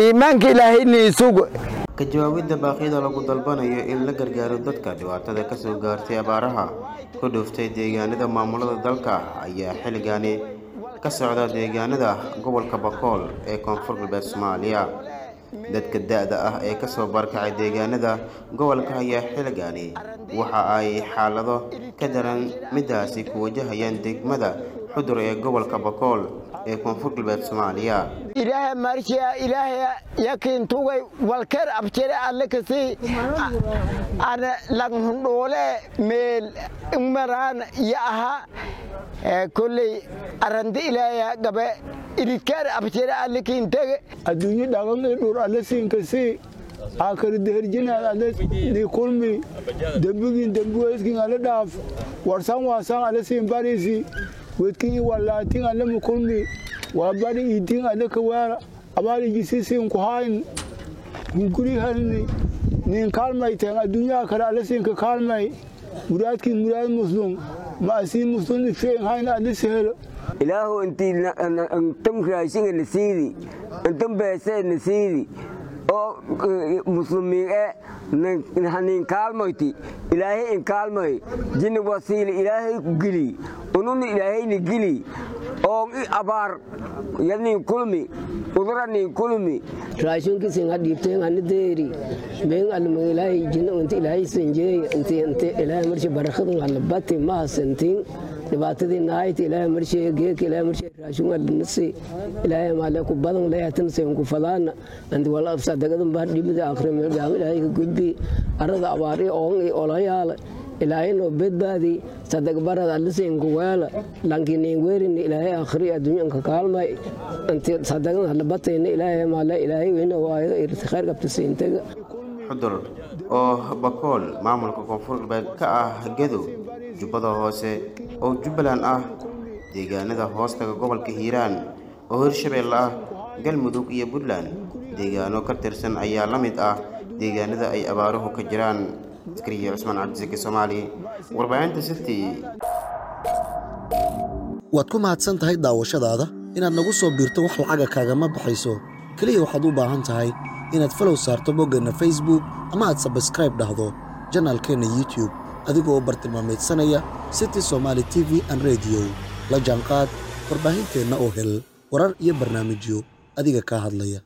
iimaanka ilaahay niisugu ka jawaabidda baaqyada lagu dalbanayo in la gargaaro dadka dhibaatada ka soo gaartay abaaraha ku dhuftay deegaanada maamulada dalka ayaa xilligaani ka socda deegaanada gobolka bakool ee koonfur galbeed soomaaliya. Dadka da-da ah ee ka soo barkacay deegaanada gobolka ayaa xilligaani waxa ay xaalado ka daran midaasi ku wajahayaan degmada xudur ee gobolka bakool ee koonfur galbeed soomaaliya. Ilaaha marshiya ilaaha yakin tugay walker abjere alle kasi ana langhundhoole meel umaraan ya aha. Kolley arante ilaahaya gabe ididkaar abjere alle kiintege adduunyo dhaqanqii dhur alle siinkasi aakari deherjinaad alle ni kulmi dembigin dembiweyskin alle dhaaf. Warsan waasan alle siin bariisi wedkin walaatin alle mukulmi waa bari idin alle kawaara abaar ijisi siin ku hayn hunguri helni nin kaalmayteen adduunyaha kale alle siinka kaalmay muraadkin muraad muslum ma asii muslum ifeen hayn alle sehelo ilaahu intam raashinga nasiidi intam beesee nasiidi oo muslimiin e hanin kaalmoyti ilaahay in kaalmoy jinni wasiili ilaahay ku geli ununi ilaahayni geli oo i abaar yanin kulmi uduranin kulmi. Raashinkiisin ha dhiibteen hana deeri. Meen alma ilaahay jinna unta ilaahay sanjeey inta ilaahay marshi barakadun halabati mahasantiin dhibaatadii naayta ilaahay marshi geeka ilaahay marshi raashin walinasi ilaahay maale ku badan leeyatan seen ku falaana anti wala absa dagadan baa dhibida akhrim gaam ilaahay ka gudbi. Arada abaari oon i olayaala ilaahay noo badbaadi sadag barad alisiin ku weela lankinin weerin ilaahay akhri adduunyanka kaalmay. Inti sadagan halabatayna ilaahay maale ilaahay weyna waayo irti khayr qabta siintaga xudur oo bakool maamulka koonfur galbeed ka ah gadow jubbada hoose oo jubbaland ah deegaanada hoostaga gobolka hiiraan oo hirshabeelle ah galmudug iyo puntland. Deegaano ka tirsan ayaa la mid ah deegaanada ay abaaruhu ka jiraan. Askariya cusmaan cabdisaki soomaali warbaahinta city. Waad ku mahadsan tahay daawashadaada? Inaad nagu soo biirto wax lacaga kaagama baxayso. Keliya waxaad u baahan tahay inaad falow saarto boggeenna facebook ama aad sabskraib dhahdo janaalkeenna youtube adigoo bartilmaameedsanaya city somaali t v an rediyo la jaanqaad warbaahinteenna oo hel warar iyo barnaamijyo adiga kaa hadlaya